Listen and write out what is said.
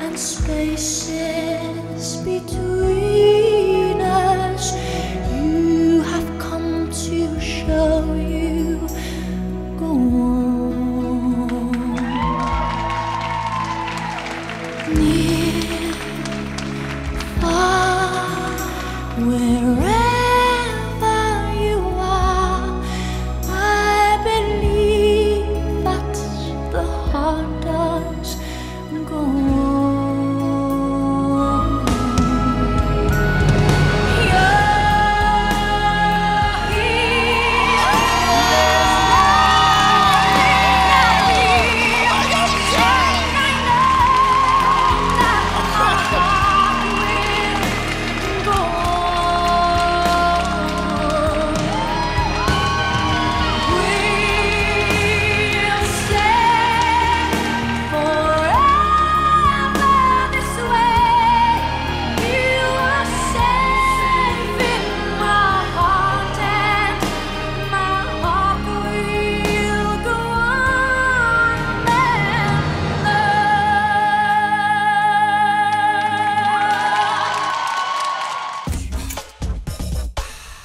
And spaces between us, you have come to show you go on. Near, far, where